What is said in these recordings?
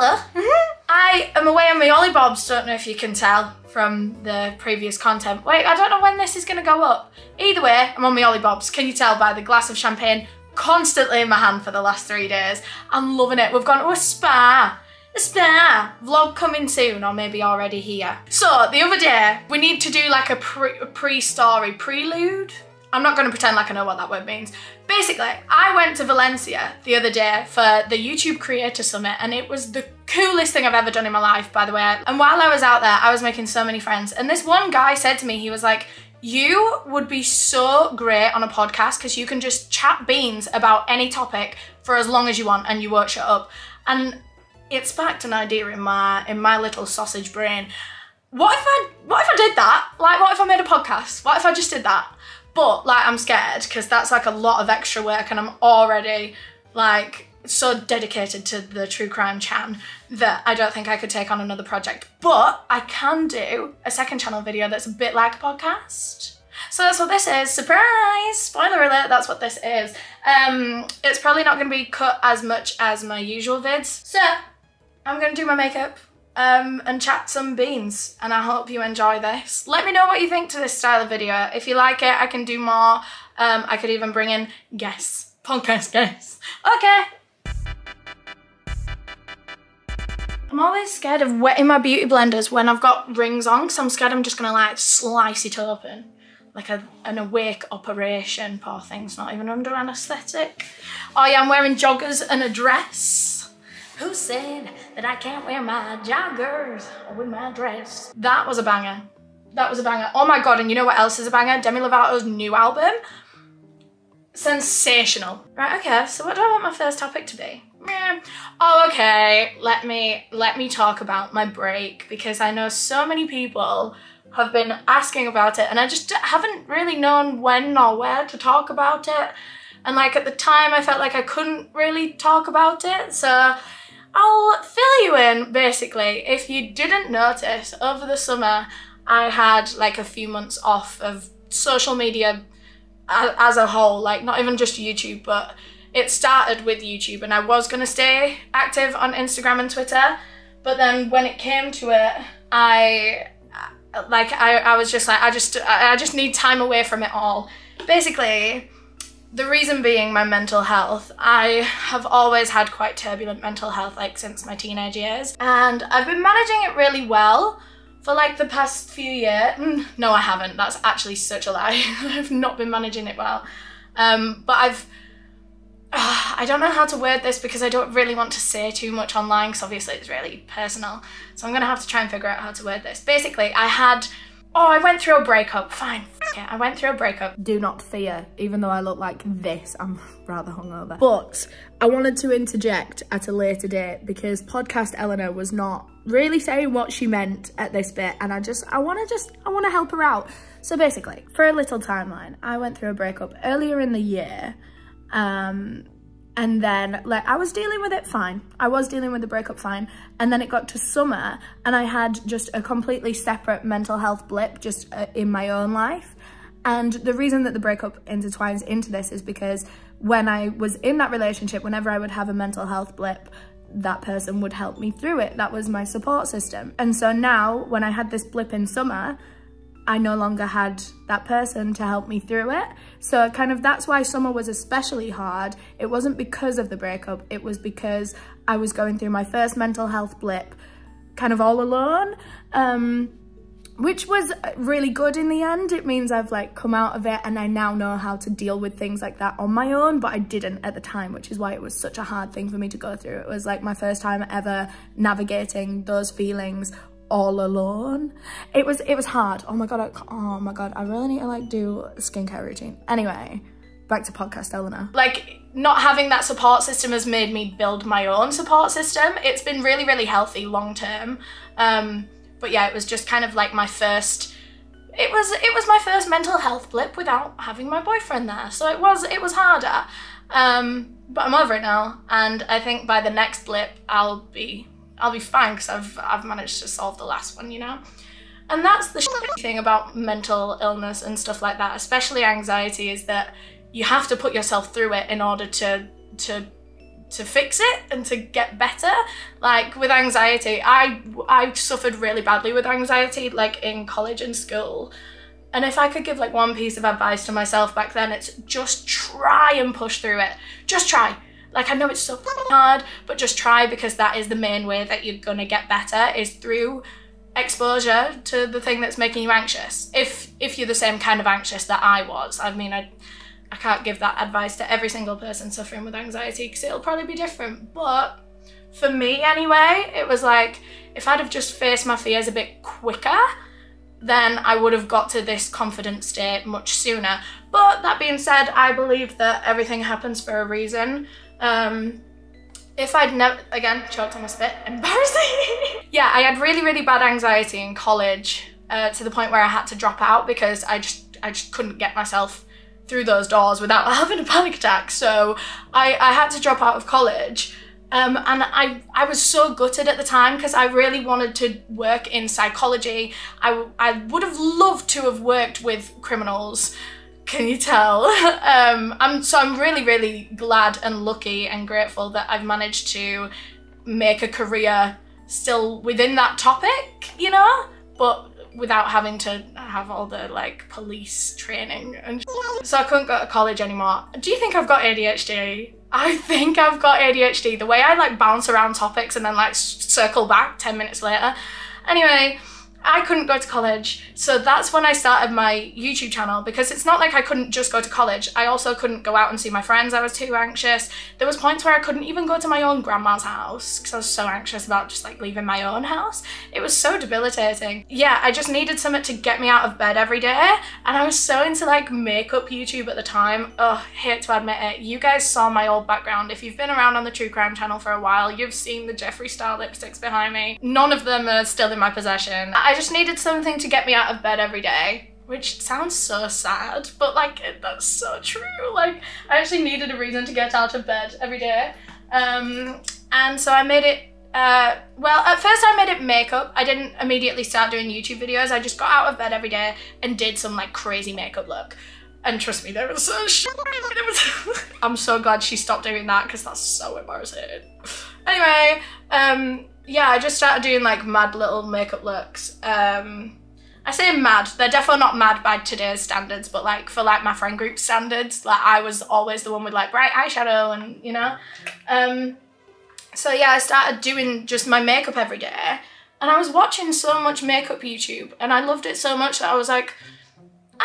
Hello. Mm-hmm. I am away on my Ollie Bobs, don't know if you can tell from the previous content. Wait, I don't know when this is gonna go up. Either way, I'm on my Ollie Bobs. Can you tell by the glass of champagne constantly in my hand for the last three days? I'm loving it. We've gone to a spa. A spa. Vlog coming soon, or maybe already here. So, the other day, we need to do like a pre-story prelude. I'm not gonna pretend like I know what that word means. Basically, I went to Valencia the other day for the YouTube Creator Summit and it was the coolest thing I've ever done in my life, by the way. And while I was out there, I was making so many friends. And this one guy said to me, he was like, you would be so great on a podcast because you can just chat beans about any topic for as long as you want and you won't shut up. And it sparked an idea in my in my little sausage brain. What if I what if I did that? Like what if I made a podcast? What if I just did that? But like I'm scared because that's like a lot of extra work and I'm already like so dedicated to the true crime chan that I don't think I could take on another project. But I can do a second channel video that's a bit like a podcast. So that's what this is. Surprise! Spoiler alert, that's what this is. Um, it's probably not going to be cut as much as my usual vids. So, I'm going to do my makeup um, and chat some beans and I hope you enjoy this. Let me know what you think to this style of video. If you like it, I can do more. Um, I could even bring in guests, podcast guests. Okay. I'm always scared of wetting my beauty blenders when I've got rings on because I'm scared I'm just gonna like slice it open. Like a, an awake operation, poor thing's not even under anaesthetic. Oh yeah, I'm wearing joggers and a dress. Who said that I can't wear my joggers with my dress? That was a banger. That was a banger. Oh my god, and you know what else is a banger? Demi Lovato's new album. Sensational. Right, okay, so what do I want my first topic to be? Oh, okay, let me, let me talk about my break because I know so many people have been asking about it and I just haven't really known when or where to talk about it. And like at the time I felt like I couldn't really talk about it. So I'll fill you in basically. If you didn't notice, over the summer I had like a few months off of social media as a whole, like not even just YouTube, but it started with YouTube and I was going to stay active on Instagram and Twitter. But then when it came to it, I like I, I was just like I just I just need time away from it all. Basically, the reason being my mental health. I have always had quite turbulent mental health like since my teenage years and I've been managing it really well for like the past few years. Mm, no, I haven't. That's actually such a lie. I've not been managing it well. Um, but I've uh, I don't know how to word this because I don't really want to say too much online because obviously it's really personal. So I'm gonna have to try and figure out how to word this. Basically, I had Oh, I went through a breakup. Fine. I went through a breakup. Do not fear, even though I look like this, I'm rather hungover. But I wanted to interject at a later date because podcast Eleanor was not really saying what she meant at this bit. And I just, I want to just, I want to help her out. So basically, for a little timeline, I went through a breakup earlier in the year. Um, and then like I was dealing with it fine. I was dealing with the breakup fine. And then it got to summer and I had just a completely separate mental health blip just uh, in my own life. And the reason that the breakup intertwines into this is because when I was in that relationship, whenever I would have a mental health blip, that person would help me through it. That was my support system. And so now when I had this blip in summer, I no longer had that person to help me through it. So kind of that's why summer was especially hard. It wasn't because of the breakup, it was because I was going through my first mental health blip kind of all alone. Um, which was really good in the end. It means I've like come out of it and I now know how to deal with things like that on my own, but I didn't at the time, which is why it was such a hard thing for me to go through. It was like my first time ever navigating those feelings all alone. It was it was hard. Oh my god, I, oh my god, I really need to like do skincare routine. Anyway, back to podcast Eleanor. Like not having that support system has made me build my own support system. It's been really, really healthy long term. Um, but yeah, it was just kind of like my first it was it was my first mental health blip without having my boyfriend there. So it was it was harder. Um, but I'm over it now and I think by the next blip I'll be I'll be fine because I've, I've managed to solve the last one, you know? And that's the thing about mental illness and stuff like that, especially anxiety, is that you have to put yourself through it in order to, to to fix it and to get better. Like with anxiety, I I suffered really badly with anxiety like in college and school. And if I could give like one piece of advice to myself back then, it's just try and push through it. Just try. Like I know it's so hard, but just try because that is the main way that you're gonna get better is through exposure to the thing that's making you anxious. If if you're the same kind of anxious that I was, I mean, I I can't give that advice to every single person suffering with anxiety because it'll probably be different. But for me anyway, it was like if I'd have just faced my fears a bit quicker, then I would have got to this confident state much sooner. But that being said, I believe that everything happens for a reason. Um, if I'd never, again, choked on my spit, embarrassing. yeah, I had really, really bad anxiety in college uh, to the point where I had to drop out because I just, I just couldn't get myself through those doors without having a panic attack. So I, I had to drop out of college. Um, and I, I was so gutted at the time because I really wanted to work in psychology. I, I would have loved to have worked with criminals. Can you tell? um, I'm, so I'm really, really glad and lucky and grateful that I've managed to make a career still within that topic, you know? But without having to have all the like police training and so I couldn't go to college anymore. Do you think I've got ADHD? I think I've got ADHD. The way I like bounce around topics and then like circle back 10 minutes later. Anyway, I couldn't go to college. So that's when I started my YouTube channel because it's not like I couldn't just go to college. I also couldn't go out and see my friends. I was too anxious. There was points where I couldn't even go to my own grandma's house because I was so anxious about just like leaving my own house. It was so debilitating. Yeah, I just needed something to get me out of bed every day. And I was so into like makeup YouTube at the time. Ugh, hate to admit it. You guys saw my old background. If you've been around on the true crime channel for a while, you've seen the Jeffree Star lipsticks behind me. None of them are still in my possession. Just needed something to get me out of bed every day which sounds so sad, but like that's so true. Like I actually needed a reason to get out of bed every day. Um, and so I made it, uh, well, at first I made it makeup. I didn't immediately start doing YouTube videos. I just got out of bed every day and did some like crazy makeup look. And trust me, there was so. Was I'm so glad she stopped doing that because that's so embarrassing. Anyway, um, yeah, I just started doing like mad little makeup looks. Um, I say mad, they're definitely not mad by today's standards, but like for like my friend group standards, like I was always the one with like bright eyeshadow and you know. Um, so yeah, I started doing just my makeup every day and I was watching so much makeup YouTube and I loved it so much that I was like,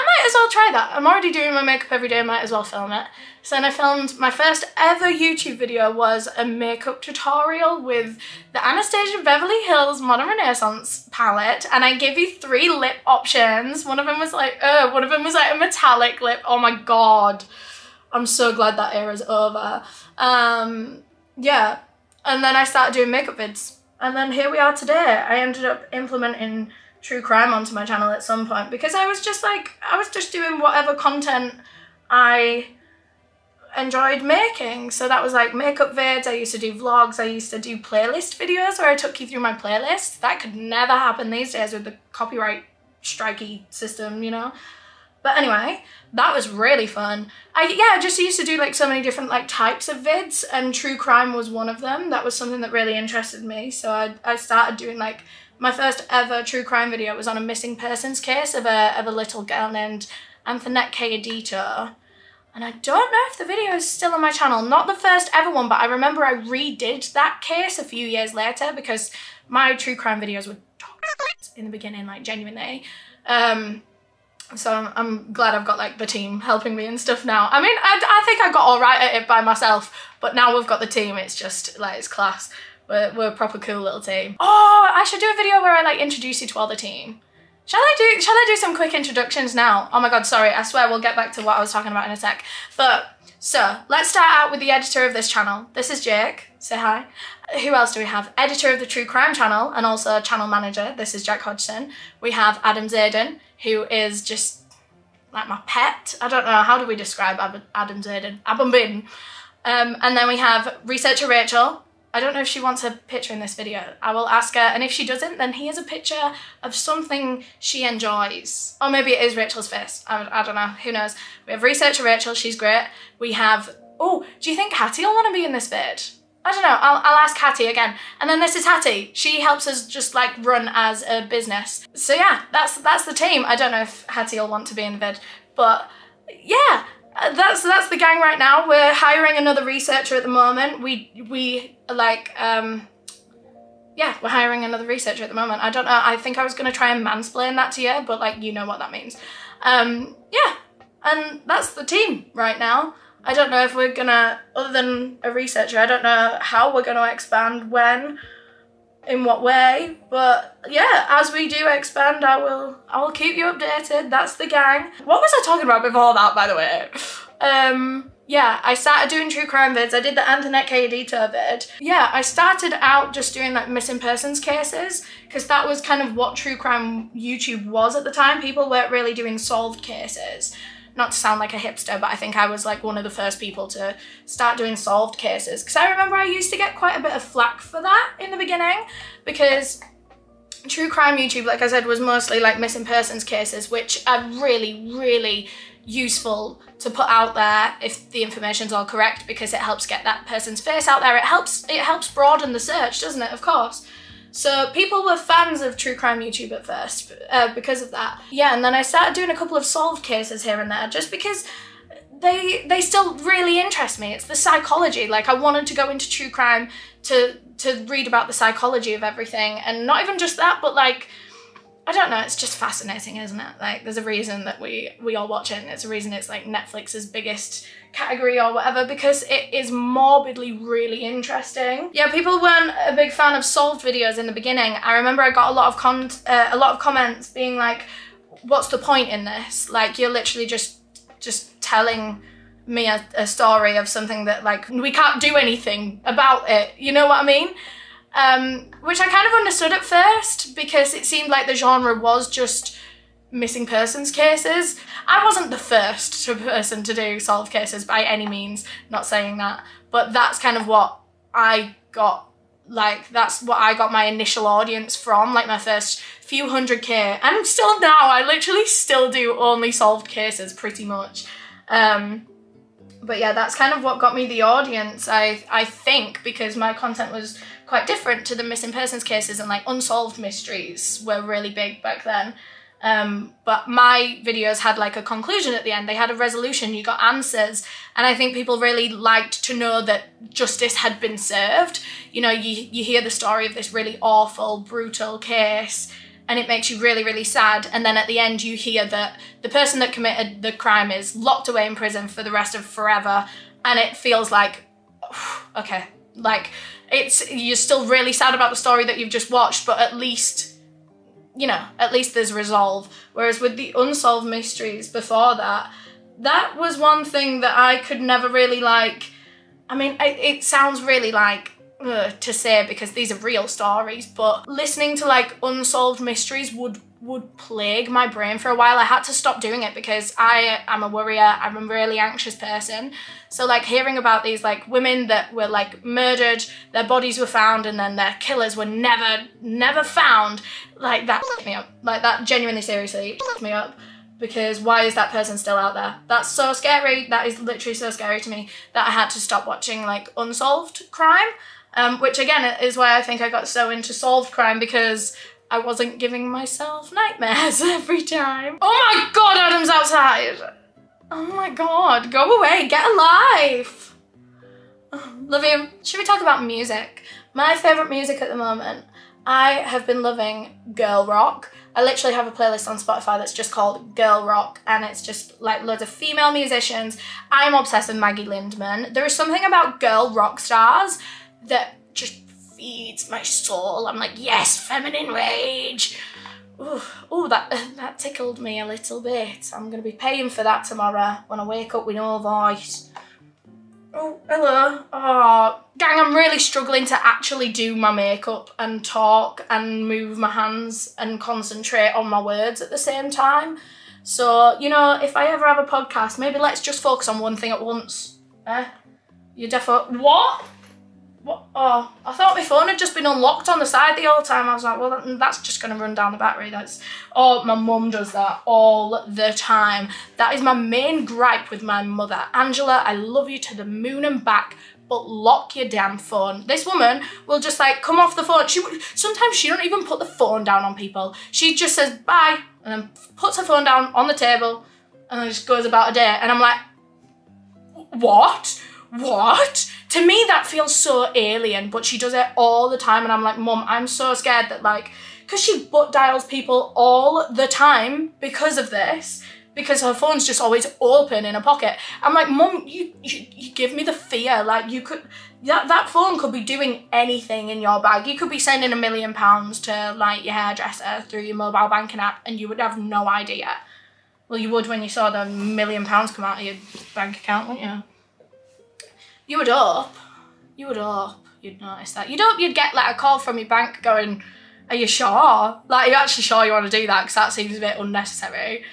might as well try that. I'm already doing my makeup every day, I might as well film it. So then I filmed my first ever YouTube video was a makeup tutorial with the Anastasia Beverly Hills Modern Renaissance palette and I gave you three lip options. One of them was like, uh, one of them was like a metallic lip. Oh my god. I'm so glad that era's over. Um, yeah. And then I started doing makeup vids. And then here we are today. I ended up implementing true crime onto my channel at some point because I was just like, I was just doing whatever content I enjoyed making. So that was like makeup vids, I used to do vlogs, I used to do playlist videos where I took you through my playlist. That could never happen these days with the copyright strikey system, you know? But anyway, that was really fun. I yeah, I just used to do like so many different like types of vids and true crime was one of them. That was something that really interested me. So I, I started doing like my first ever true crime video was on a missing persons case of a, of a little girl named Antoinette Cayedito. And I don't know if the video is still on my channel. Not the first ever one, but I remember I redid that case a few years later because my true crime videos were in the beginning, like genuinely. Um, so I'm, I'm, glad I've got like the team helping me and stuff now. I mean, I, I think I got all right at it by myself, but now we've got the team, it's just like, it's class. We're, we're a proper cool little team. Oh, I should do a video where I like introduce you to all the team. Shall I do shall I do some quick introductions now? Oh my god, sorry, I swear we'll get back to what I was talking about in a sec. But so let's start out with the editor of this channel. This is Jake. Say hi. Who else do we have? Editor of the True Crime channel and also channel manager. This is Jack Hodgson. We have Adam Zayden, who is just like my pet. I don't know, how do we describe Adam Zayden? Adam Bin. Um, and then we have researcher Rachel, I don't know if she wants a picture in this video. I will ask her, and if she doesn't, then here's a picture of something she enjoys. Or maybe it is Rachel's face. I, I don't know, who knows. We have researcher Rachel, she's great. We have Oh, do you think Hattie will want to be in this vid? I don't know. I'll, I'll ask Hattie again. And then this is Hattie. She helps us just like run as a business. So yeah, that's that's the team. I don't know if Hattie will want to be in the vid, but yeah, that's that's the gang right now. We're hiring another researcher at the moment. We we like um yeah, we're hiring another researcher at the moment. I don't know. I think I was gonna try and mansplain that to you, but like you know what that means. Um yeah, and that's the team right now. I don't know if we're gonna, other than a researcher, I don't know how we're gonna expand, when, in what way, but yeah, as we do expand, I will, I will keep you updated. That's the gang. What was I talking about before that, by the way? Um, yeah, I started doing true crime vids. I did the Antoinette Cayedito vid. Yeah, I started out just doing like missing persons cases because that was kind of what true crime YouTube was at the time. People weren't really doing solved cases not to sound like a hipster, but I think I was like one of the first people to start doing solved cases. Because I remember I used to get quite a bit of flack for that in the beginning because true crime YouTube, like I said, was mostly like missing persons cases, which are really, really useful to put out there if the information's all correct because it helps get that person's face out there. It helps it helps broaden the search, doesn't it? Of course. So people were fans of true crime YouTube at first uh, because of that. Yeah, and then I started doing a couple of solved cases here and there just because they they still really interest me. It's the psychology. Like I wanted to go into true crime to to read about the psychology of everything and not even just that, but like I don't know, it's just fascinating, isn't it? Like there's a reason that we we all watch it and it's a reason it's like Netflix's biggest category or whatever because it is morbidly really interesting. Yeah, people weren't a big fan of solved videos in the beginning. I remember I got a lot of con uh, a lot of comments being like what's the point in this? Like you're literally just just telling me a, a story of something that like we can't do anything about it. You know what I mean? Um, which I kind of understood at first because it seemed like the genre was just missing persons cases. I wasn't the first person to do solved cases by any means, not saying that, but that's kind of what I got like that's what I got my initial audience from, like my first few hundred K. And still now, I literally still do only solved cases pretty much. Um, but yeah, that's kind of what got me the audience, I, I think, because my content was quite different to the missing persons cases and like unsolved mysteries were really big back then. Um, but my videos had like a conclusion at the end. They had a resolution, you got answers. And I think people really liked to know that justice had been served. You know, you, you hear the story of this really awful, brutal case and it makes you really, really sad. And then at the end, you hear that the person that committed the crime is locked away in prison for the rest of forever. And it feels like, okay, like it's, you're still really sad about the story that you've just watched, but at least, you know, at least there's resolve. Whereas with the unsolved mysteries before that, that was one thing that I could never really like. I mean, it, it sounds really like ugh, to say because these are real stories, but listening to like unsolved mysteries would would plague my brain for a while. I had to stop doing it because I am a worrier. I'm a really anxious person. So like hearing about these like women that were like murdered, their bodies were found and then their killers were never, never found, like that me up. Like that genuinely seriously me up because why is that person still out there? That's so scary. That is literally so scary to me that I had to stop watching like unsolved crime. Um, which again is why I think I got so into solved crime because I wasn't giving myself nightmares every time. Oh my god, Adam's outside! Oh my god, go away, get a life! love you. Should we talk about music? My favourite music at the moment, I have been loving girl rock. I literally have a playlist on Spotify that's just called Girl Rock and it's just like loads of female musicians. I'm obsessed with Maggie Lindemann. There is something about girl rock stars that just feeds my soul. I'm like, yes, feminine rage. Oh, that that tickled me a little bit. I'm gonna be paying for that tomorrow when I wake up with no voice. Oh, hello. Oh, gang, I'm really struggling to actually do my makeup and talk and move my hands and concentrate on my words at the same time. So, you know, if I ever have a podcast, maybe let's just focus on one thing at once. Eh? You defo- What? What? Oh. I thought my phone had just been unlocked on the side the whole time. I was like, well, that's just going to run down the battery. That's, oh, my mum does that all the time. That is my main gripe with my mother. Angela, I love you to the moon and back, but lock your damn phone. This woman will just like come off the phone. She Sometimes she don't even put the phone down on people. She just says bye and then puts her phone down on the table and then just goes about a day. And I'm like, what? What? To me, that feels so alien, but she does it all the time. And I'm like, Mum, I'm so scared that, like, because she butt dials people all the time because of this, because her phone's just always open in a pocket. I'm like, Mum, you, you, you give me the fear. Like, you could, that, that phone could be doing anything in your bag. You could be sending a million pounds to, like, your hairdresser through your mobile banking app, and you would have no idea. Well, you would when you saw the million pounds come out of your bank account, wouldn't you? You would hope. You would hope you'd notice that. You'd hope you'd get like a call from your bank going, are you sure? Like, are you actually sure you want to do that? Because that seems a bit unnecessary.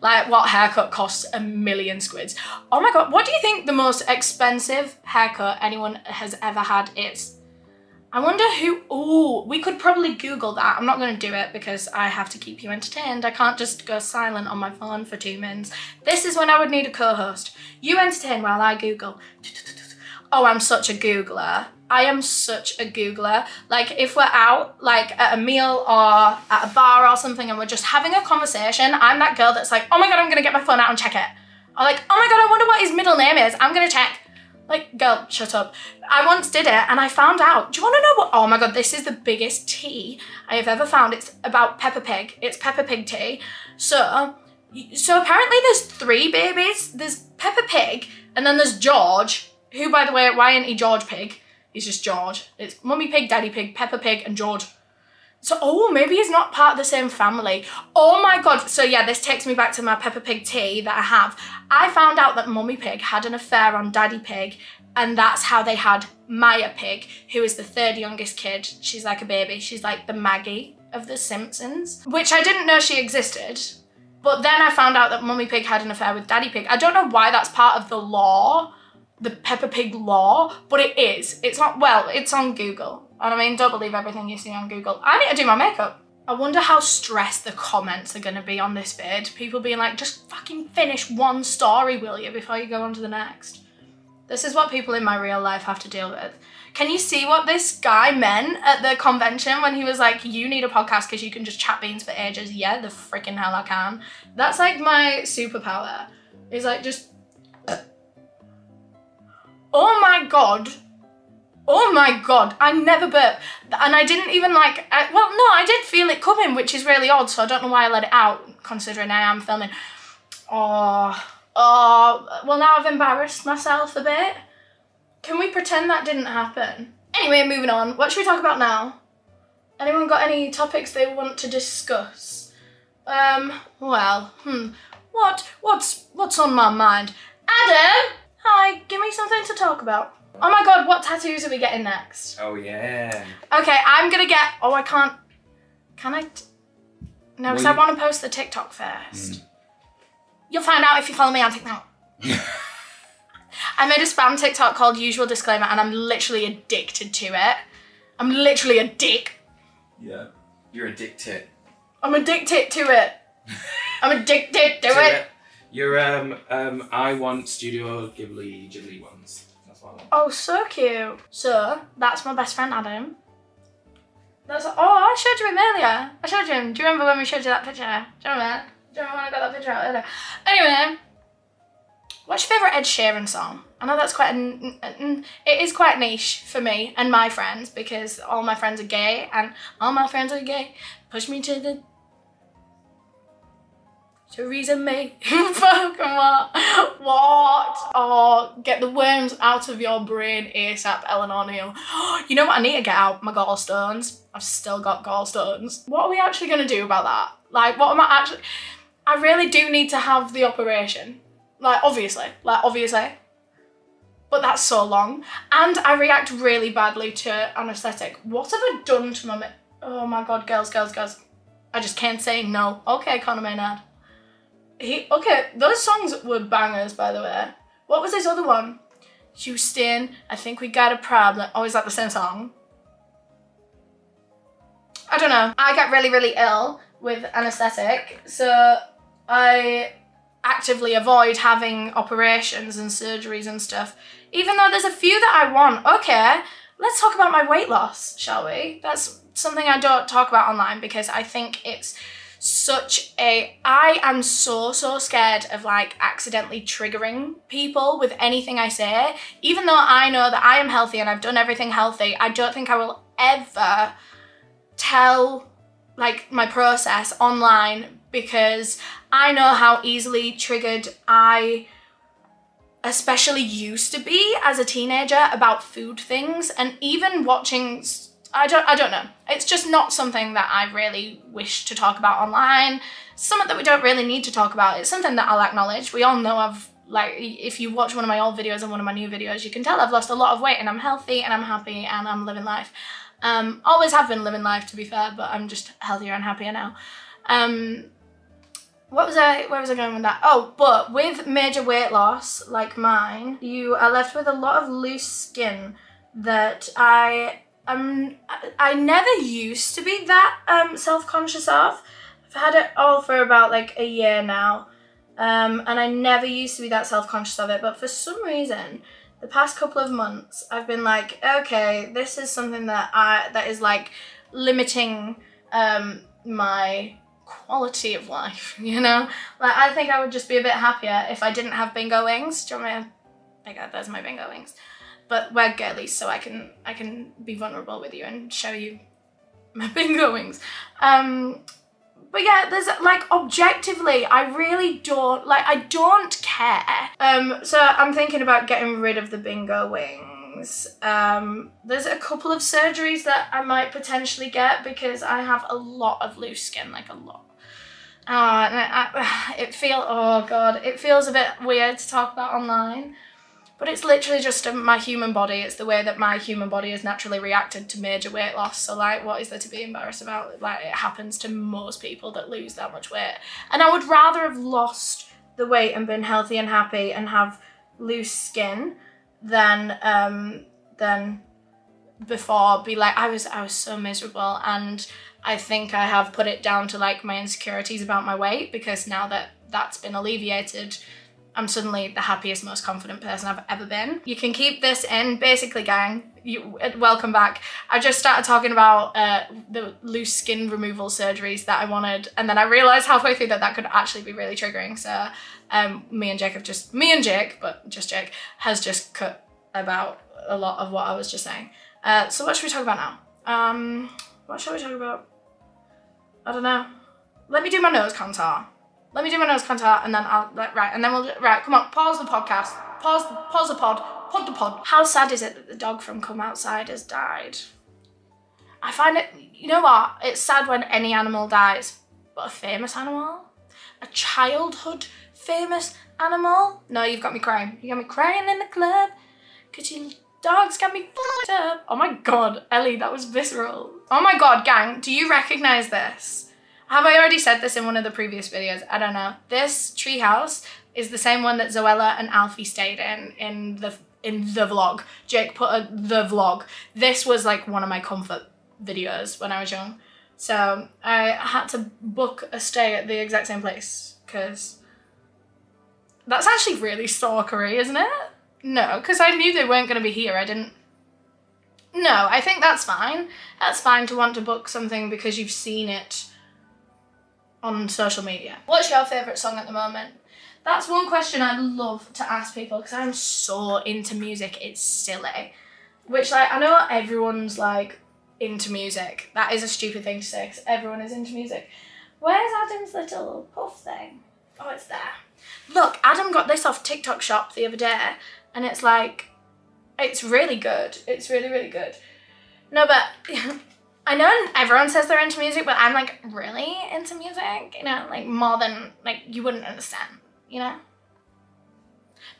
Like, what haircut costs a million squids? Oh my god, what do you think the most expensive haircut anyone has ever had is? I wonder who, oh, we could probably Google that. I'm not gonna do it because I have to keep you entertained. I can't just go silent on my phone for two minutes. This is when I would need a co-host. You entertain while I Google. Oh, I'm such a Googler. I am such a Googler. Like if we're out, like at a meal or at a bar or something and we're just having a conversation, I'm that girl that's like, oh my God, I'm gonna get my phone out and check it. Or like, oh my God, I wonder what his middle name is. I'm gonna check. Like, girl, shut up. I once did it and I found out. Do you wanna know what? Oh my God, this is the biggest tea I have ever found. It's about Peppa Pig. It's Peppa Pig tea. So, so apparently there's three babies. There's Peppa Pig and then there's George, who by the way, why ain't he George Pig? He's just George. It's Mummy Pig, Daddy Pig, Peppa Pig and George. So, oh, maybe he's not part of the same family. Oh my God. So yeah, this takes me back to my Peppa Pig tea that I have. I found out that Mummy Pig had an affair on Daddy Pig and that's how they had Maya Pig, who is the third youngest kid. She's like a baby. She's like the Maggie of The Simpsons, which I didn't know she existed. But then I found out that Mummy Pig had an affair with Daddy Pig. I don't know why that's part of the lore, the Peppa Pig lore, but it is. It's not, well, it's on Google. And I mean, don't believe everything you see on Google. I need to do my makeup. I wonder how stressed the comments are going to be on this vid. People being like, just fucking finish one story, will you, before you go on to the next. This is what people in my real life have to deal with. Can you see what this guy meant at the convention when he was like, you need a podcast because you can just chat beans for ages? Yeah, the freaking hell I can. That's like my superpower. Is like just... Oh my god, Oh my god, I never burped. And I didn't even like, I, well, no, I did feel it coming, which is really odd, so I don't know why I let it out, considering I am filming. Oh, oh, well now I've embarrassed myself a bit. Can we pretend that didn't happen? Anyway, moving on. What should we talk about now? Anyone got any topics they want to discuss? Um, well, hmm, what, what's, what's on my mind? Adam! Hi, give me something to talk about. Oh my god, what tattoos are we getting next? Oh yeah. Okay, I'm gonna get. Oh, I can't. Can I? No, because Well, I want to post the TikTok first. You'll find out if you follow me on TikTok. Hmm. I made a spam TikTok called Usual Disclaimer, and I'm literally addicted to it. I'm literally a dick. Yeah. You're addicted I'm addicted to it. I'm addicted to, to it. it. You're um um I want Studio Ghibli Ghibli ones. That's what I want. Oh, so cute. So, that's my best friend Adam. That's oh, I showed you him earlier. I showed you him. Do you remember when we showed you that picture? Do you remember? Do you remember when I got that picture out earlier? Anyway, what's your favourite Ed Sheeran song? I know that's quite an- it is quite niche for me and my friends because all my friends are gay and all my friends are gay. Push me to the Theresa May. Fucking what? What? Oh, get the worms out of your brain ASAP, Eleanor Neale. You know what I need to get out? My gallstones. I've still got gallstones. What are we actually going to do about that? Like, what am I actually... I really do need to have the operation. Like, obviously. Like, obviously. But that's so long. And I react really badly to anaesthetic. What have I done to my... Oh my god, girls, girls, girls. I just can't say no. Okay, Conor Maynard. He okay, those songs were bangers by the way. What was his other one? Houston, I think we got a problem. Oh, is that the same song? I don't know. I got really, really ill with anesthetic, so I actively avoid having operations and surgeries and stuff, even though there's a few that I want. Okay, let's talk about my weight loss, shall we? That's something I don't talk about online because I think it's such a I am so so scared of like accidentally triggering people with anything I say. Even though I know that I am healthy and I've done everything healthy I don't think I will ever tell like my process online because I know how easily triggered I especially used to be as a teenager about food things and even watching I don't I don't know. It's just not something that I really wish to talk about online. Something that we don't really need to talk about. It's something that I'll acknowledge. We all know I've like if you watch one of my old videos and one of my new videos, you can tell I've lost a lot of weight and I'm healthy and I'm happy and I'm living life. Um, always have been living life to be fair, but I'm just healthier and happier now. Um, what was I, where was I going with that? Oh, but with major weight loss like mine, you are left with a lot of loose skin that I um I never used to be that um self-conscious of. I've had it all for about like a year now. Um, and I never used to be that self-conscious of it, but for some reason, the past couple of months, I've been like, okay, this is something that I that is like limiting um, my quality of life, you know? Like, I think I would just be a bit happier if I didn't have bingo wings. Do you want me to... Okay, there's my bingo wings but we're girlies, so I can I can be vulnerable with you and show you my bingo wings. Um, but yeah, there's like objectively, I really don't like I don't care. Um, so I'm thinking about getting rid of the bingo wings. Um, there's a couple of surgeries that I might potentially get because I have a lot of loose skin, like a lot. Uh, I, it feel oh god, it feels a bit weird to talk about online. But it's literally just my human body. It's the way that my human body has naturally reacted to major weight loss. So like, what is there to be embarrassed about? Like, it happens to most people that lose that much weight. And I would rather have lost the weight and been healthy and happy and have loose skin than um than before be like I was I was so miserable and I think I have put it down to like my insecurities about my weight because now that that's been alleviated I'm suddenly the happiest, most confident person I've ever been. You can keep this in. Basically, gang, you, uh, welcome back. I just started talking about uh, the loose skin removal surgeries that I wanted, and then I realized halfway through that that could actually be really triggering. So um, me and Jake have just, me and Jake, but just Jake, has just cut about a lot of what I was just saying. Uh, so what should we talk about now? Um, what shall we talk about? I don't know. Let me do my nose contour. Let me do my nose contour and then I'll, like, right, and then we'll, right, come on, pause the podcast. Pause, pause the pod, pod the pod. How sad is it that the dog from Come Outside has died? I find it, you know what? It's sad when any animal dies, but a famous animal? A childhood famous animal? No, you've got me crying. You got me crying in the club because your dogs got me up. Oh my God, Ellie, that was visceral. Oh my God, gang, do you recognize this? Have I already said this in one of the previous videos? I don't know. This treehouse is the same one that Zoella and Alfie stayed in in the in the vlog. Jake put a the vlog. This was like one of my comfort videos when I was young. So I had to book a stay at the exact same place because that's actually really stalkery, isn't it? No, because I knew they weren't going to be here. I didn't. No, I think that's fine. That's fine to want to book something because you've seen it on social media. What's your favourite song at the moment? That's one question I love to ask people because I'm so into music, it's silly. Which like, I know everyone's like into music. That is a stupid thing to say because everyone is into music. Where's Adam's little puff thing? Oh, it's there. Look, Adam got this off TikTok shop the other day and it's like, it's really good. It's really, really good. No, but I know everyone says they're into music, but I'm like really into music, you know, like more than like you wouldn't understand, you know?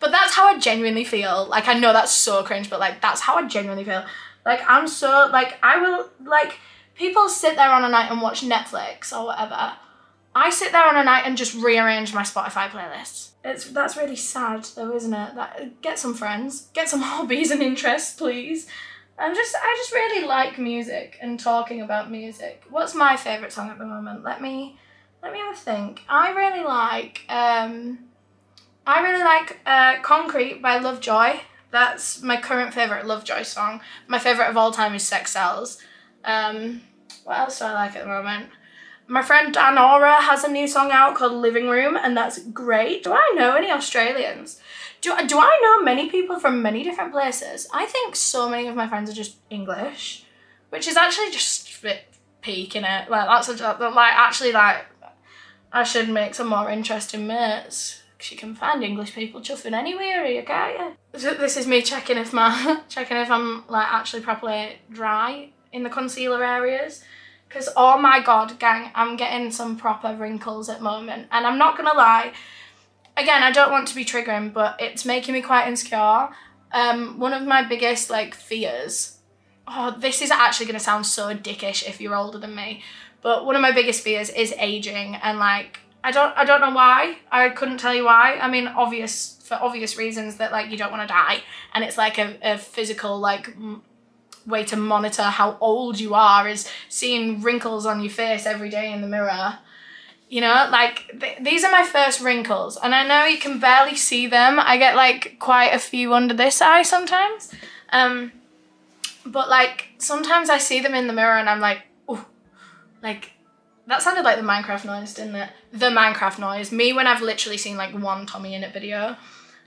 But that's how I genuinely feel. Like I know that's so cringe, but like that's how I genuinely feel. Like I'm so like I will like people sit there on a night and watch Netflix or whatever I sit there on a night and just rearrange my Spotify playlists. It's that's really sad though, isn't it? That get some friends, get some hobbies and interests, please. I'm just I just really like music and talking about music. What's my favourite song at the moment? Let me let me have a think. I really like um I really like uh, Concrete by Lovejoy. That's my current favourite Lovejoy song. My favourite of all time is Sex Cells. Um, what else do I like at the moment? My friend Danora has a new song out called Living Room, and that's great. Do I know any Australians? Do, do I know many people from many different places? I think so many of my friends are just English, which is actually just a bit peak in it. Like that's a, like actually like I should make some more interesting mates. You can find English people chuffing anywhere you can't you? This is me checking if my checking if I'm like actually properly dry in the concealer areas. Because, oh my god, gang, I'm getting some proper wrinkles at the moment. And I'm not to lie, again, I don't want to be triggering, but it's making me quite insecure. Um, one of my biggest, like, fears... Oh, this is actually going to sound so dickish if you're older than me. But one of my biggest fears is aging and, like, I don't I don't know why. I couldn't tell you why. I mean, obvious for obvious reasons that like you don't want to die and it's like a, a physical like way to monitor how old you are is seeing wrinkles on your face every day in the mirror. You know, like th these are my first wrinkles and I know you can barely see them. I get like quite a few under this eye sometimes. Um, but like sometimes I see them in the mirror and I'm like, oh, like that sounded like the Minecraft noise, didn't it? The Minecraft noise. Me when I've literally seen like one TommyInnit video.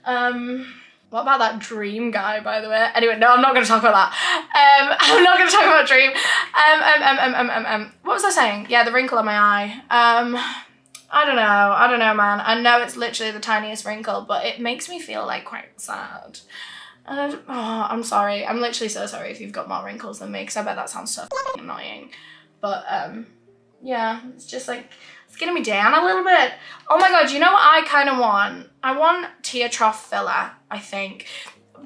Um, what about that Dream guy, by the way? Anyway, no, I'm not going to talk about that. Um, I'm not going to talk about Dream. Um, um, um, um, um, um, um, what was I saying? Yeah, the wrinkle on my eye. Um, I don't know. I don't know, man. I know it's literally the tiniest wrinkle, but it makes me feel like quite sad. And oh, I'm sorry. I'm literally so sorry if you've got more wrinkles than me, because I bet that sounds so annoying. But um, yeah, it's just like it's getting me down a little bit. Oh my god, you know what I kind of want? I want tear trough filler, I think.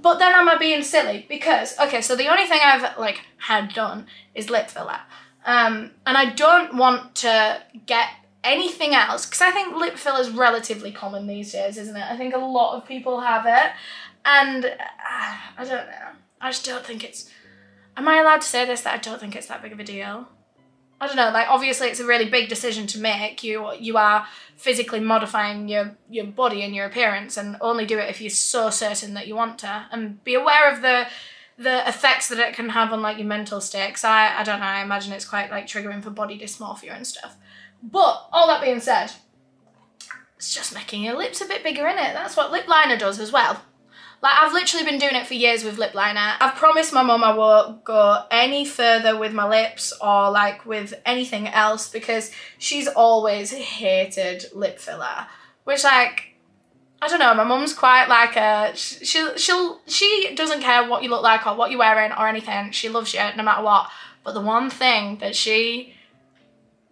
But then am I being silly? Because, okay, so the only thing I've like had done is lip filler. Um, and I don't want to get anything else because I think lip filler is relatively common these days, isn't it? I think a lot of people have it. And uh, I don't know. I just don't think it's... Am I allowed to say this that I don't think it's that big of a deal? I don't know, like obviously it's a really big decision to make. You you are physically modifying your your body and your appearance and only do it if you're so certain that you want to and be aware of the the effects that it can have on like your mental state. Cause I, I don't know, I imagine it's quite like triggering for body dysmorphia and stuff. But all that being said, it's just making your lips a bit bigger in it. That's what lip liner does as well. Like, I've literally been doing it for years with lip liner. I've promised my mum I won't go any further with my lips or like with anything else because she's always hated lip filler. Which like, I don't know, my mum's quite like a, she, she'll, she doesn't care what you look like or what you're wearing or anything. She loves you no matter what. But the one thing that she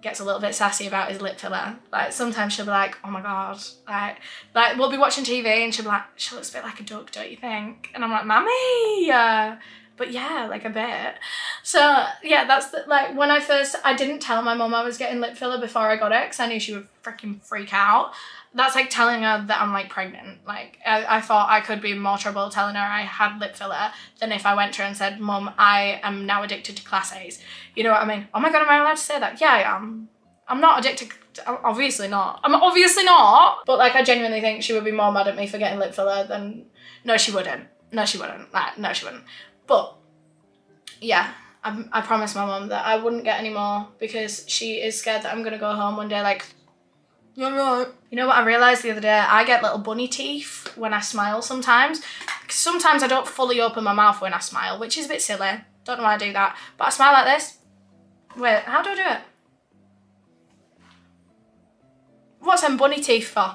gets a little bit sassy about his lip filler. Like sometimes she'll be like, oh my god, like like we'll be watching TV and she'll be like, she looks a bit like a duck, don't you think? And I'm like, Mammy, uh, but yeah, like a bit. So yeah, that's the, like when I first, I didn't tell my mom I was getting lip filler before I got it because I knew she would freaking freak out that's like telling her that I'm like pregnant. Like I, I thought I could be more trouble telling her I had lip filler than if I went to her and said, Mum, I am now addicted to class A's. You know what I mean? Oh my god, am I allowed to say that? Yeah, I am. I'm not addicted. To, obviously not. I'm obviously not. But like I genuinely think she would be more mad at me for getting lip filler than no, she wouldn't. No, she wouldn't. Like, no, she wouldn't. But yeah, I, I promised my mum that I wouldn't get any more because she is scared that I'm gonna go home one day like you're right. You know what I realised the other day? I get little bunny teeth when I smile sometimes. Sometimes I don't fully open my mouth when I smile, which is a bit silly. Don't know why I do that. But I smile like this. Wait, how do I do it? What's them bunny teeth for?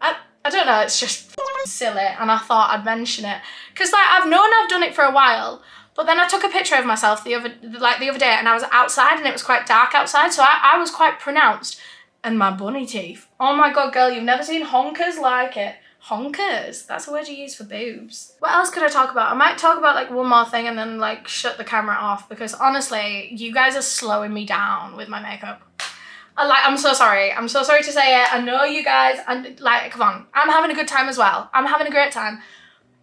I, I don't know, it's just silly and I thought I'd mention it. Because like I've known I've done it for a while, but then I took a picture of myself the other like the other day and I was outside and it was quite dark outside, so I, I was quite pronounced. And my bunny teeth. Oh my god, girl, you've never seen honkers like it. Honkers. That's a word you use for boobs. What else could I talk about? I might talk about like one more thing and then like shut the camera off because honestly, you guys are slowing me down with my makeup. I, like, I'm so sorry. I'm so sorry to say it. I know you guys, and like, come on. I'm having a good time as well. I'm having a great time.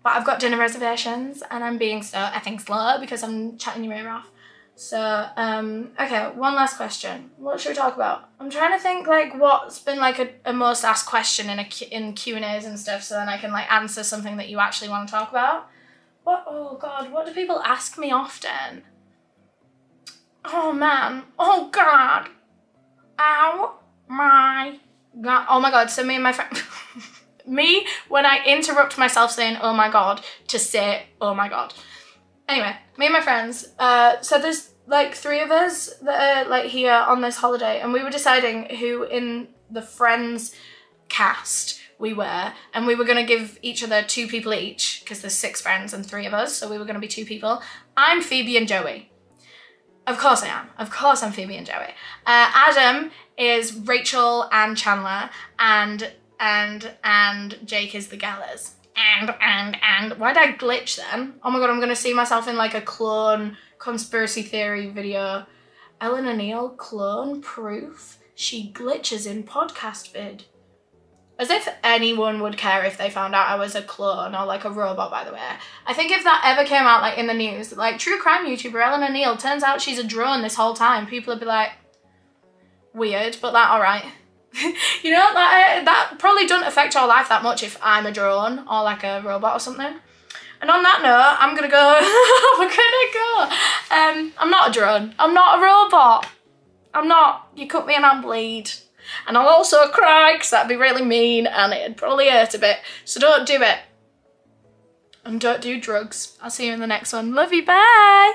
But I've got dinner reservations and I'm being so effing slow because I'm chatting your ear off. So, um, okay, one last question. What should we talk about? I'm trying to think like what's been like a, a most asked question in a in Q and A's and stuff, so then I can like answer something that you actually want to talk about. What? Oh God, what do people ask me often? Oh man. Oh God. Ow. My God. Oh my God. So me and my friend. me when I interrupt myself saying "Oh my God" to say "Oh my God." Anyway, me and my friends. Uh, so there's like three of us that are like here on this holiday, and we were deciding who in the friends cast we were, and we were gonna give each other two people each because there's six friends and three of us, so we were gonna be two people. I'm Phoebe and Joey. Of course I am. Of course I'm Phoebe and Joey. Uh, Adam is Rachel and Chandler, and and and Jake is the Gellers and, and, and. Why'd I glitch then? Oh my god, I'm gonna see myself in like a clone conspiracy theory video. Eleanor Neale clone proof? She glitches in podcast vid. As if anyone would care if they found out I was a clone or like a robot, by the way. I think if that ever came out like in the news, like true crime YouTuber Eleanor Neale turns out she's a drone this whole time, people would be like, weird, but that alright. you know, like, that probably doesn't affect your life that much if I'm a drone or like a robot or something. And on that note, I'm gonna go, we're gonna go. Um, I'm not a drone, I'm not a robot. I'm not, you cut me and I'll bleed. And I'll also cry because that'd be really mean and it'd probably hurt a bit. So don't do it. And don't do drugs. I'll see you in the next one. Love you, bye!